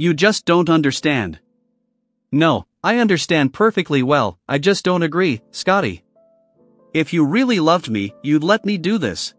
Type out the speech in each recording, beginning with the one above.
You just don't understand. No, I understand perfectly well, I just don't agree, Scotty. If you really loved me, you'd let me do this.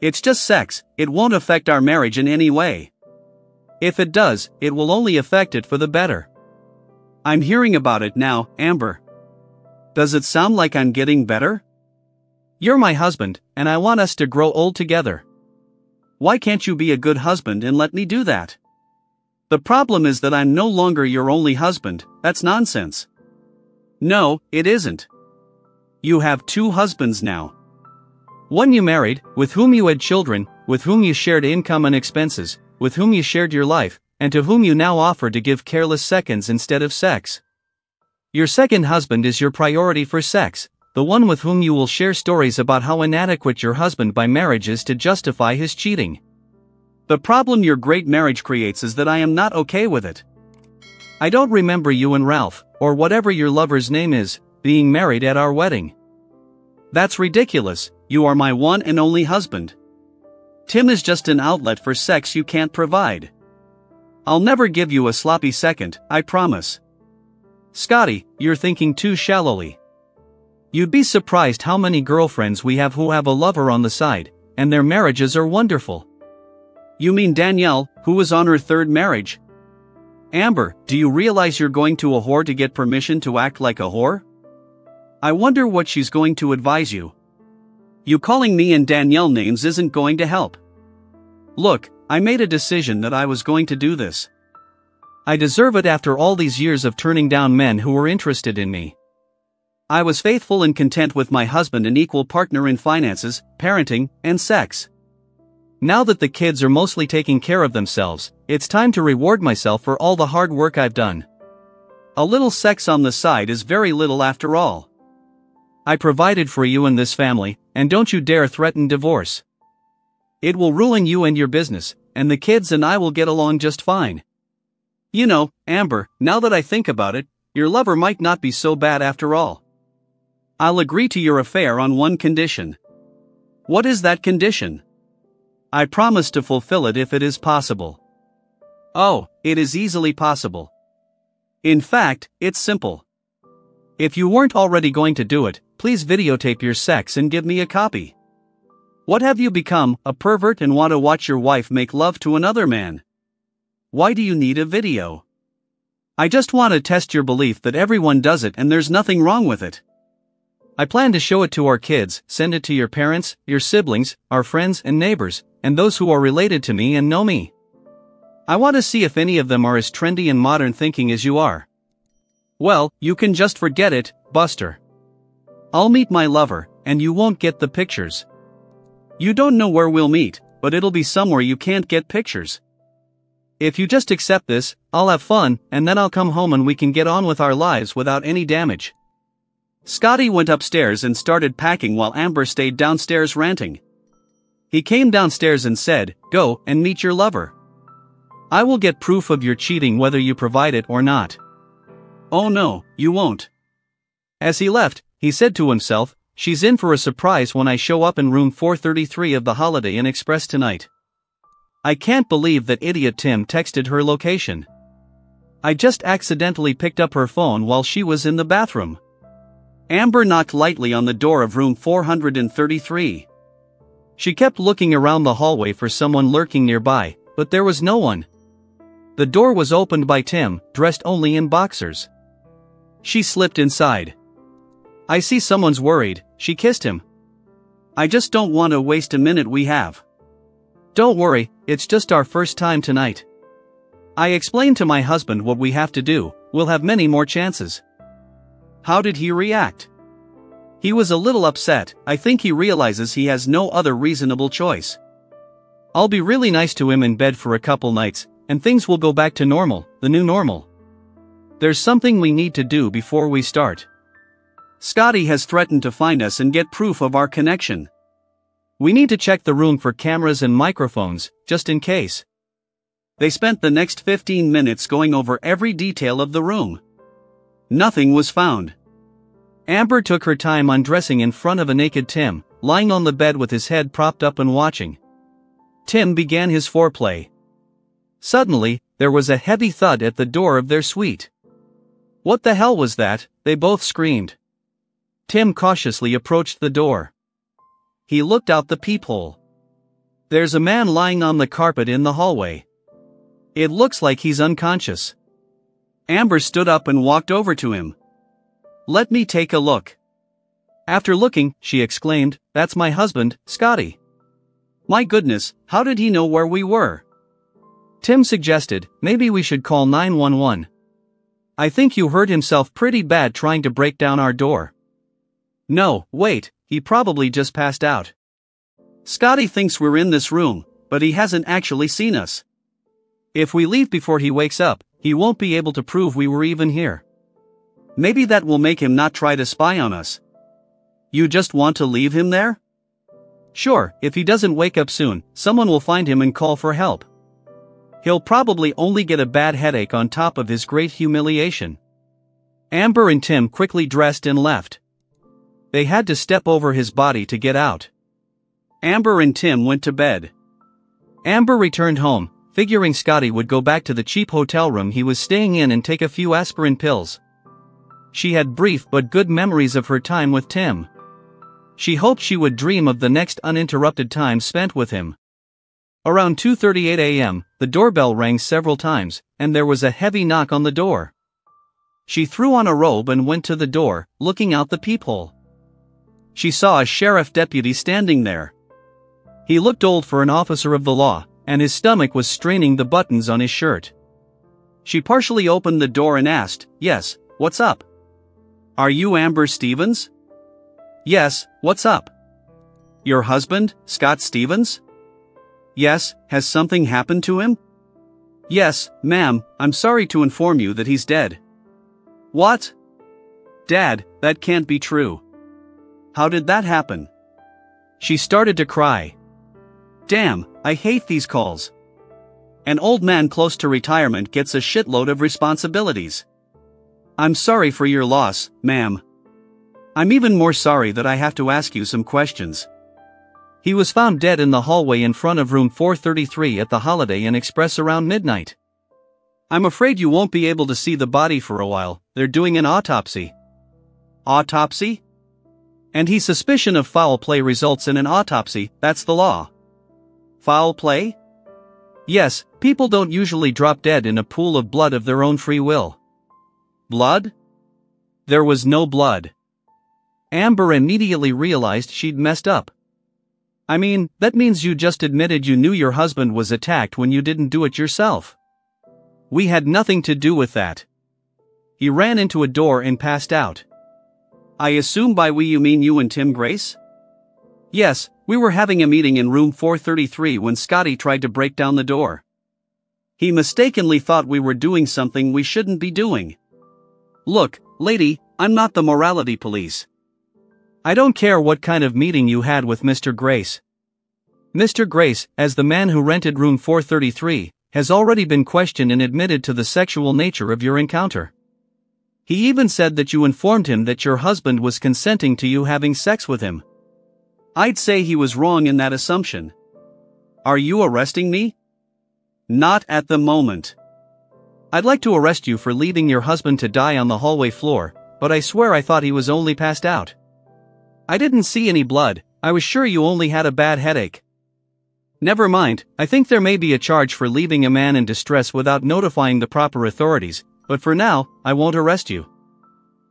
It's just sex, it won't affect our marriage in any way. If it does, it will only affect it for the better. I'm hearing about it now, Amber. Does it sound like I'm getting better? You're my husband, and I want us to grow old together. Why can't you be a good husband and let me do that? The problem is that I'm no longer your only husband, that's nonsense. No, it isn't. You have two husbands now. One you married, with whom you had children, with whom you shared income and expenses, with whom you shared your life, and to whom you now offer to give careless seconds instead of sex. Your second husband is your priority for sex, the one with whom you will share stories about how inadequate your husband by marriage is to justify his cheating. The problem your great marriage creates is that I am not okay with it. I don't remember you and Ralph, or whatever your lover's name is, being married at our wedding. That's ridiculous, you are my one and only husband. Tim is just an outlet for sex you can't provide. I'll never give you a sloppy second, I promise. Scotty, you're thinking too shallowly. You'd be surprised how many girlfriends we have who have a lover on the side, and their marriages are wonderful. You mean Danielle, who was on her third marriage? Amber, do you realize you're going to a whore to get permission to act like a whore? I wonder what she's going to advise you. You calling me and Danielle names isn't going to help. Look, I made a decision that I was going to do this. I deserve it after all these years of turning down men who were interested in me. I was faithful and content with my husband and equal partner in finances, parenting, and sex. Now that the kids are mostly taking care of themselves, it's time to reward myself for all the hard work I've done. A little sex on the side is very little after all. I provided for you and this family, and don't you dare threaten divorce. It will ruin you and your business, and the kids and I will get along just fine. You know, Amber, now that I think about it, your lover might not be so bad after all. I'll agree to your affair on one condition. What is that condition? I promise to fulfill it if it is possible. Oh, it is easily possible. In fact, it's simple. If you weren't already going to do it, please videotape your sex and give me a copy. What have you become, a pervert and want to watch your wife make love to another man? Why do you need a video? I just want to test your belief that everyone does it and there's nothing wrong with it. I plan to show it to our kids, send it to your parents, your siblings, our friends and neighbors, and those who are related to me and know me. I want to see if any of them are as trendy and modern thinking as you are. Well, you can just forget it, Buster. I'll meet my lover, and you won't get the pictures. You don't know where we'll meet, but it'll be somewhere you can't get pictures. If you just accept this, I'll have fun, and then I'll come home and we can get on with our lives without any damage. Scotty went upstairs and started packing while Amber stayed downstairs ranting. He came downstairs and said, Go and meet your lover. I will get proof of your cheating whether you provide it or not. Oh no, you won't. As he left, he said to himself, She's in for a surprise when I show up in room 433 of the Holiday Inn Express tonight. I can't believe that idiot Tim texted her location. I just accidentally picked up her phone while she was in the bathroom. Amber knocked lightly on the door of room 433. She kept looking around the hallway for someone lurking nearby, but there was no one. The door was opened by Tim, dressed only in boxers. She slipped inside. I see someone's worried, she kissed him. I just don't want to waste a minute we have. Don't worry, it's just our first time tonight. I explained to my husband what we have to do, we'll have many more chances. How did he react? He was a little upset, I think he realizes he has no other reasonable choice. I'll be really nice to him in bed for a couple nights, and things will go back to normal, the new normal. There's something we need to do before we start. Scotty has threatened to find us and get proof of our connection. We need to check the room for cameras and microphones, just in case. They spent the next 15 minutes going over every detail of the room. Nothing was found. Amber took her time undressing in front of a naked Tim, lying on the bed with his head propped up and watching. Tim began his foreplay. Suddenly, there was a heavy thud at the door of their suite. What the hell was that? They both screamed. Tim cautiously approached the door. He looked out the peephole. There's a man lying on the carpet in the hallway. It looks like he's unconscious. Amber stood up and walked over to him. Let me take a look. After looking, she exclaimed, That's my husband, Scotty. My goodness, how did he know where we were? Tim suggested, maybe we should call 911. I think you hurt himself pretty bad trying to break down our door. No, wait, he probably just passed out. Scotty thinks we're in this room, but he hasn't actually seen us. If we leave before he wakes up, he won't be able to prove we were even here. Maybe that will make him not try to spy on us. You just want to leave him there? Sure, if he doesn't wake up soon, someone will find him and call for help. He'll probably only get a bad headache on top of his great humiliation. Amber and Tim quickly dressed and left. They had to step over his body to get out. Amber and Tim went to bed. Amber returned home, figuring Scotty would go back to the cheap hotel room he was staying in and take a few aspirin pills. She had brief but good memories of her time with Tim. She hoped she would dream of the next uninterrupted time spent with him. Around 2:38 a.m., the doorbell rang several times, and there was a heavy knock on the door. She threw on a robe and went to the door, looking out the peephole. She saw a sheriff deputy standing there. He looked old for an officer of the law, and his stomach was straining the buttons on his shirt. She partially opened the door and asked, Yes, what's up? Are you Amber Stevens? Yes, what's up? Your husband, Scott Stevens? Yes, has something happened to him? Yes, ma'am, I'm sorry to inform you that he's dead. What? Dad, that can't be true. How did that happen? She started to cry. Damn, I hate these calls. An old man close to retirement gets a shitload of responsibilities. I'm sorry for your loss, ma'am. I'm even more sorry that I have to ask you some questions. He was found dead in the hallway in front of room 433 at the Holiday Inn Express around midnight. I'm afraid you won't be able to see the body for a while, they're doing an autopsy. Autopsy? And he's suspicion of foul play results in an autopsy, that's the law. Foul play? Yes, people don't usually drop dead in a pool of blood of their own free will. Blood? There was no blood. Amber immediately realized she'd messed up. I mean, that means you just admitted you knew your husband was attacked when you didn't do it yourself. We had nothing to do with that. He ran into a door and passed out. I assume by we you mean you and Tim Grace? Yes, we were having a meeting in room 433 when Scotty tried to break down the door. He mistakenly thought we were doing something we shouldn't be doing. Look, lady, I'm not the morality police. I don't care what kind of meeting you had with Mr. Grace. Mr. Grace, as the man who rented room 433, has already been questioned and admitted to the sexual nature of your encounter. He even said that you informed him that your husband was consenting to you having sex with him. I'd say he was wrong in that assumption. Are you arresting me? Not at the moment. I'd like to arrest you for leaving your husband to die on the hallway floor, but I swear I thought he was only passed out. I didn't see any blood, I was sure you only had a bad headache. Never mind, I think there may be a charge for leaving a man in distress without notifying the proper authorities, but for now, I won't arrest you.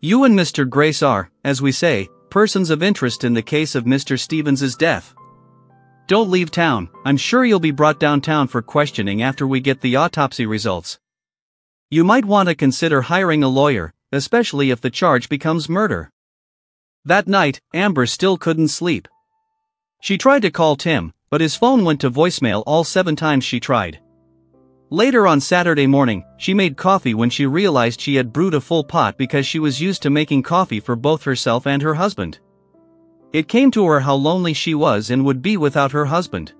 You and Mr. Grace are, as we say, persons of interest in the case of Mr. Stevens's death. Don't leave town, I'm sure you'll be brought downtown for questioning after we get the autopsy results. You might want to consider hiring a lawyer, especially if the charge becomes murder. That night, Amber still couldn't sleep. She tried to call Tim, but his phone went to voicemail all seven times she tried. Later on Saturday morning, she made coffee when she realized she had brewed a full pot because she was used to making coffee for both herself and her husband. It came to her how lonely she was and would be without her husband.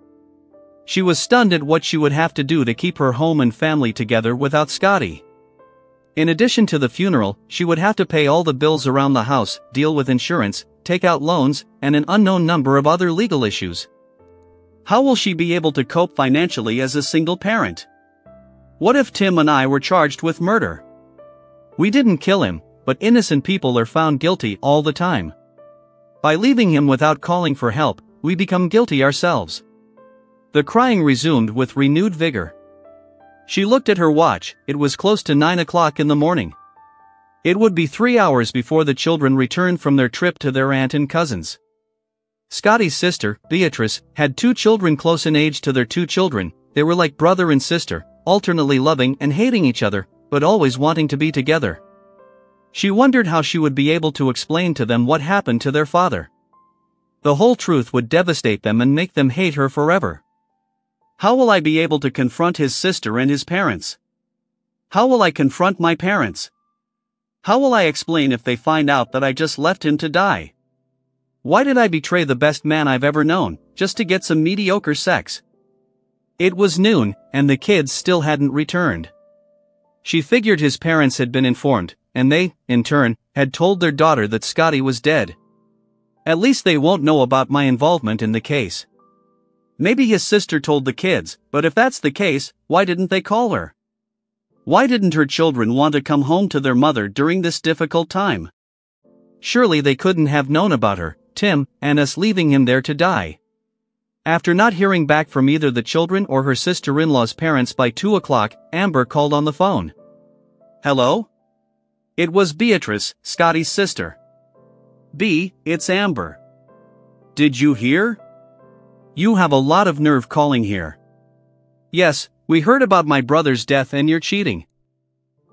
She was stunned at what she would have to do to keep her home and family together without Scotty. In addition to the funeral, she would have to pay all the bills around the house, deal with insurance, take out loans, and an unknown number of other legal issues. How will she be able to cope financially as a single parent? What if Tim and I were charged with murder? We didn't kill him, but innocent people are found guilty all the time. By leaving him without calling for help, we become guilty ourselves. The crying resumed with renewed vigor. She looked at her watch, it was close to nine o'clock in the morning. It would be three hours before the children returned from their trip to their aunt and cousins. Scotty's sister, Beatrice, had two children close in age to their two children, they were like brother and sister, alternately loving and hating each other, but always wanting to be together. She wondered how she would be able to explain to them what happened to their father. The whole truth would devastate them and make them hate her forever. How will I be able to confront his sister and his parents? How will I confront my parents? How will I explain if they find out that I just left him to die? Why did I betray the best man I've ever known, just to get some mediocre sex? It was noon, and the kids still hadn't returned. She figured his parents had been informed, and they, in turn, had told their daughter that Scotty was dead. At least they won't know about my involvement in the case. Maybe his sister told the kids, but if that's the case, why didn't they call her? Why didn't her children want to come home to their mother during this difficult time? Surely they couldn't have known about her, Tim, and us leaving him there to die. After not hearing back from either the children or her sister in law's parents by 2 o'clock, Amber called on the phone. Hello? It was Beatrice, Scotty's sister. B, it's Amber. Did you hear? You have a lot of nerve calling here. Yes, we heard about my brother's death and your cheating.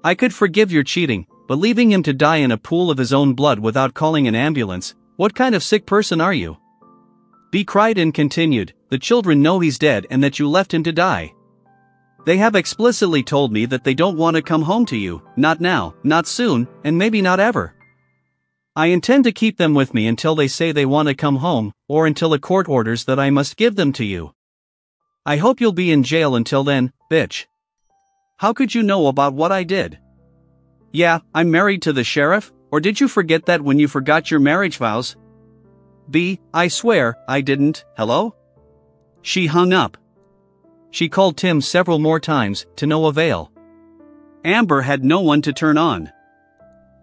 I could forgive your cheating, but leaving him to die in a pool of his own blood without calling an ambulance, what kind of sick person are you? B cried and continued, The children know he's dead and that you left him to die. They have explicitly told me that they don't want to come home to you, not now, not soon, and maybe not ever. I intend to keep them with me until they say they want to come home, or until a court orders that I must give them to you. I hope you'll be in jail until then, bitch. How could you know about what I did? Yeah, I'm married to the sheriff, or did you forget that when you forgot your marriage vows? B, I swear, I didn't, hello? She hung up. She called Tim several more times, to no avail. Amber had no one to turn on.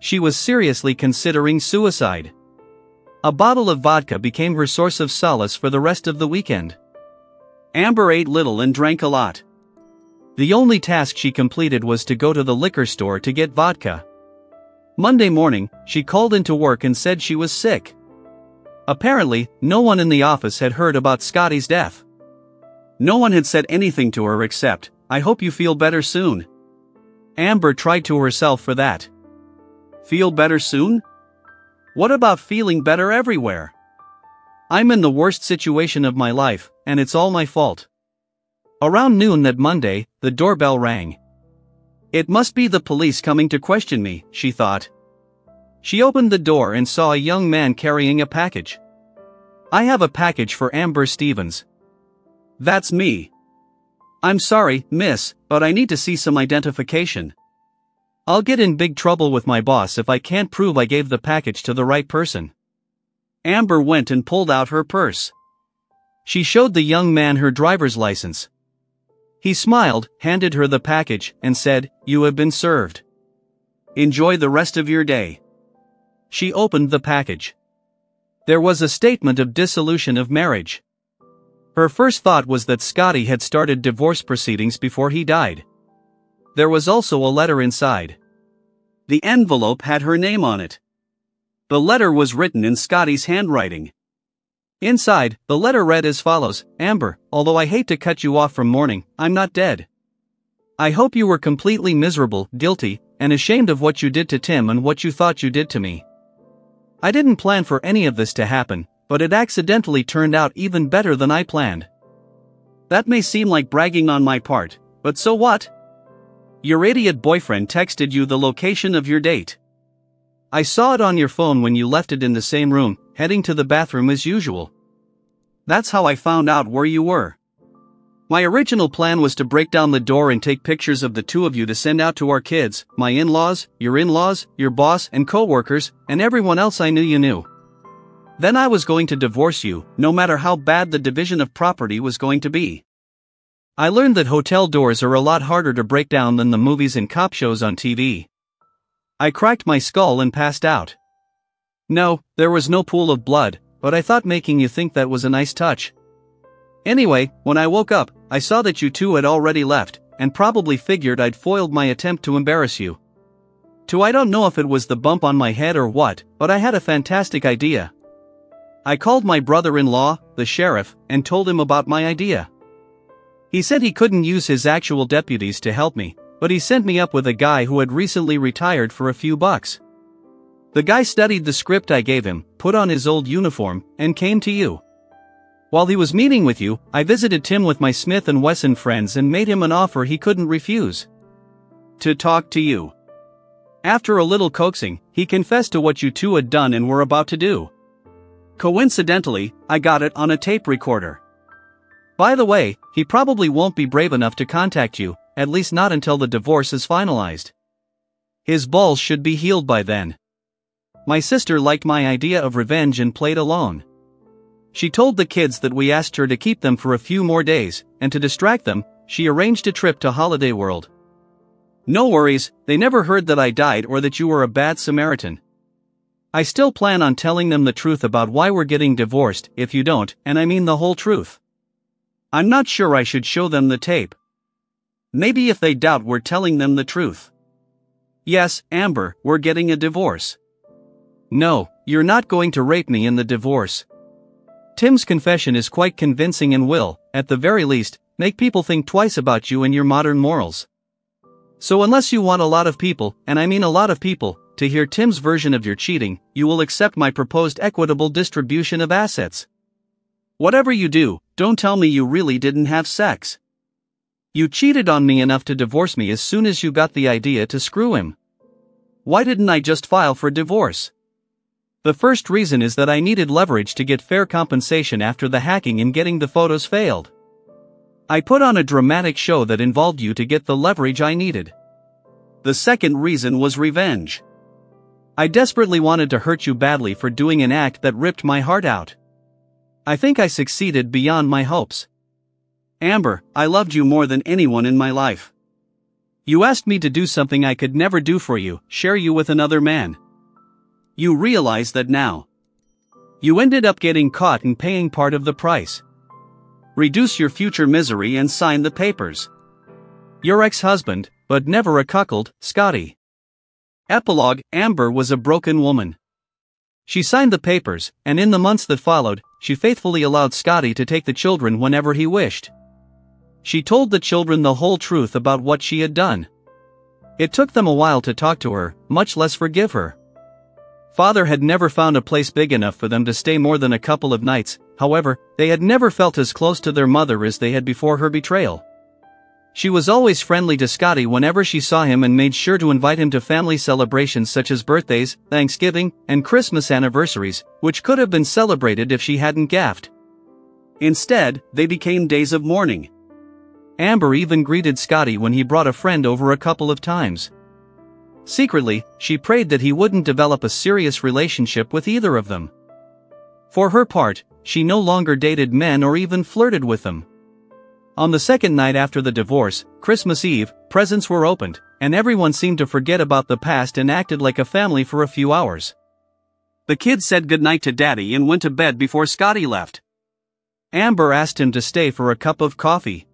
She was seriously considering suicide. A bottle of vodka became her source of solace for the rest of the weekend. Amber ate little and drank a lot. The only task she completed was to go to the liquor store to get vodka. Monday morning, she called into work and said she was sick. Apparently, no one in the office had heard about Scotty's death. No one had said anything to her except, I hope you feel better soon. Amber tried to herself for that. Feel better soon? What about feeling better everywhere? I'm in the worst situation of my life, and it's all my fault. Around noon that Monday, the doorbell rang. It must be the police coming to question me, she thought. She opened the door and saw a young man carrying a package. I have a package for Amber Stevens. That's me. I'm sorry, miss, but I need to see some identification. I'll get in big trouble with my boss if I can't prove I gave the package to the right person. Amber went and pulled out her purse. She showed the young man her driver's license. He smiled, handed her the package, and said, You have been served. Enjoy the rest of your day. She opened the package. There was a statement of dissolution of marriage. Her first thought was that Scotty had started divorce proceedings before he died. There was also a letter inside. The envelope had her name on it. The letter was written in Scotty's handwriting. Inside, the letter read as follows Amber, although I hate to cut you off from mourning, I'm not dead. I hope you were completely miserable, guilty, and ashamed of what you did to Tim and what you thought you did to me. I didn't plan for any of this to happen, but it accidentally turned out even better than I planned. That may seem like bragging on my part, but so what? Your idiot boyfriend texted you the location of your date. I saw it on your phone when you left it in the same room, heading to the bathroom as usual. That's how I found out where you were. My original plan was to break down the door and take pictures of the two of you to send out to our kids, my in laws, your in laws, your boss, and co workers, and everyone else I knew you knew. Then I was going to divorce you, no matter how bad the division of property was going to be. I learned that hotel doors are a lot harder to break down than the movies and cop shows on TV. I cracked my skull and passed out. No, there was no pool of blood, but I thought making you think that was a nice touch. Anyway, when I woke up, I saw that you two had already left, and probably figured I'd foiled my attempt to embarrass you. To I don't know if it was the bump on my head or what, but I had a fantastic idea. I called my brother in law, the sheriff, and told him about my idea. He said he couldn't use his actual deputies to help me, but he sent me up with a guy who had recently retired for a few bucks. The guy studied the script I gave him, put on his old uniform, and came to you. While he was meeting with you, I visited Tim with my Smith and Wesson friends and made him an offer he couldn't refuse. To talk to you. After a little coaxing, he confessed to what you two had done and were about to do. Coincidentally, I got it on a tape recorder. By the way, he probably won't be brave enough to contact you, at least not until the divorce is finalized. His balls should be healed by then. My sister liked my idea of revenge and played along. She told the kids that we asked her to keep them for a few more days, and to distract them, she arranged a trip to Holiday World. No worries, they never heard that I died or that you were a bad Samaritan. I still plan on telling them the truth about why we're getting divorced, if you don't, and I mean the whole truth. I'm not sure I should show them the tape. Maybe if they doubt we're telling them the truth. Yes, Amber, we're getting a divorce. No, you're not going to rape me in the divorce. Tim's confession is quite convincing and will, at the very least, make people think twice about you and your modern morals. So unless you want a lot of people, and I mean a lot of people, to hear Tim's version of your cheating, you will accept my proposed equitable distribution of assets. Whatever you do, don't tell me you really didn't have sex. You cheated on me enough to divorce me as soon as you got the idea to screw him. Why didn't I just file for divorce? The first reason is that I needed leverage to get fair compensation after the hacking and getting the photos failed. I put on a dramatic show that involved you to get the leverage I needed. The second reason was revenge. I desperately wanted to hurt you badly for doing an act that ripped my heart out. I think I succeeded beyond my hopes. Amber, I loved you more than anyone in my life. You asked me to do something I could never do for you, share you with another man. You realize that now. You ended up getting caught and paying part of the price reduce your future misery and sign the papers. Your ex-husband, but never a cuckold, Scotty. Epilogue, Amber was a broken woman. She signed the papers, and in the months that followed, she faithfully allowed Scotty to take the children whenever he wished. She told the children the whole truth about what she had done. It took them a while to talk to her, much less forgive her. Father had never found a place big enough for them to stay more than a couple of nights, however, they had never felt as close to their mother as they had before her betrayal. She was always friendly to Scotty whenever she saw him and made sure to invite him to family celebrations such as birthdays, Thanksgiving, and Christmas anniversaries, which could have been celebrated if she hadn't gaffed. Instead, they became days of mourning. Amber even greeted Scotty when he brought a friend over a couple of times. Secretly, she prayed that he wouldn't develop a serious relationship with either of them. For her part, she no longer dated men or even flirted with them. On the second night after the divorce, Christmas Eve, presents were opened, and everyone seemed to forget about the past and acted like a family for a few hours. The kids said goodnight to Daddy and went to bed before Scotty left. Amber asked him to stay for a cup of coffee.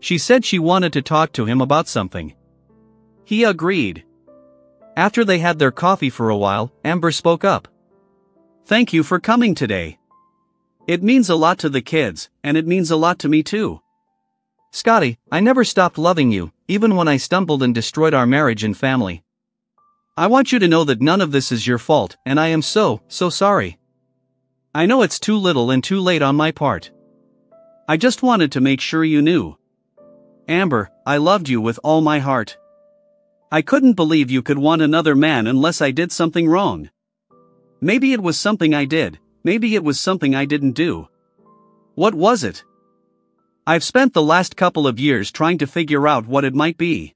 She said she wanted to talk to him about something. He agreed. After they had their coffee for a while, Amber spoke up. Thank you for coming today. It means a lot to the kids, and it means a lot to me too. Scotty, I never stopped loving you, even when I stumbled and destroyed our marriage and family. I want you to know that none of this is your fault, and I am so, so sorry. I know it's too little and too late on my part. I just wanted to make sure you knew. Amber, I loved you with all my heart. I couldn't believe you could want another man unless I did something wrong. Maybe it was something I did, maybe it was something I didn't do. What was it? I've spent the last couple of years trying to figure out what it might be.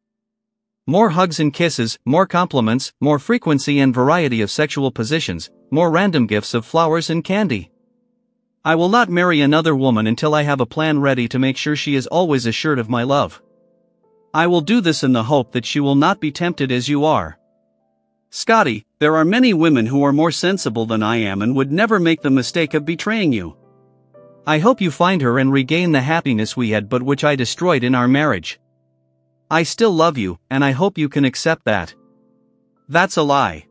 More hugs and kisses, more compliments, more frequency and variety of sexual positions, more random gifts of flowers and candy. I will not marry another woman until I have a plan ready to make sure she is always assured of my love. I will do this in the hope that she will not be tempted as you are. Scotty, there are many women who are more sensible than I am and would never make the mistake of betraying you. I hope you find her and regain the happiness we had but which I destroyed in our marriage. I still love you, and I hope you can accept that. That's a lie.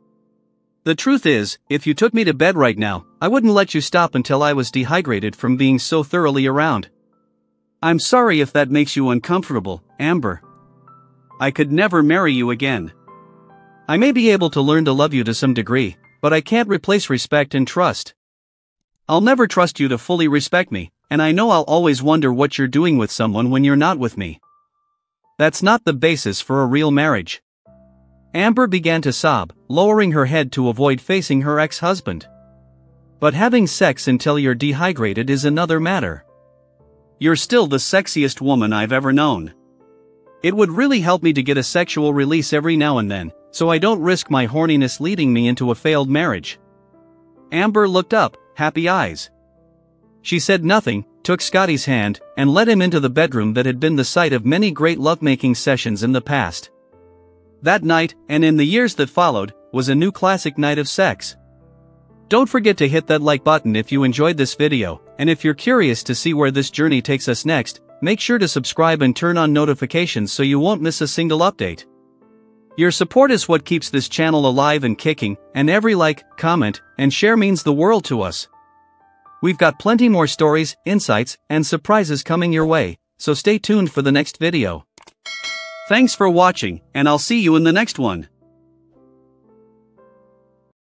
The truth is, if you took me to bed right now, I wouldn't let you stop until I was dehydrated from being so thoroughly around. I'm sorry if that makes you uncomfortable, Amber. I could never marry you again. I may be able to learn to love you to some degree, but I can't replace respect and trust. I'll never trust you to fully respect me, and I know I'll always wonder what you're doing with someone when you're not with me. That's not the basis for a real marriage. Amber began to sob, lowering her head to avoid facing her ex husband. But having sex until you're dehydrated is another matter. You're still the sexiest woman I've ever known. It would really help me to get a sexual release every now and then, so I don't risk my horniness leading me into a failed marriage. Amber looked up, happy eyes. She said nothing, took Scotty's hand, and led him into the bedroom that had been the site of many great lovemaking sessions in the past. That night, and in the years that followed, was a new classic night of sex. Don't forget to hit that like button if you enjoyed this video, and if you're curious to see where this journey takes us next, make sure to subscribe and turn on notifications so you won't miss a single update. Your support is what keeps this channel alive and kicking, and every like, comment, and share means the world to us. We've got plenty more stories, insights, and surprises coming your way, so stay tuned for the next video. Thanks for watching, and I'll see you in the next one.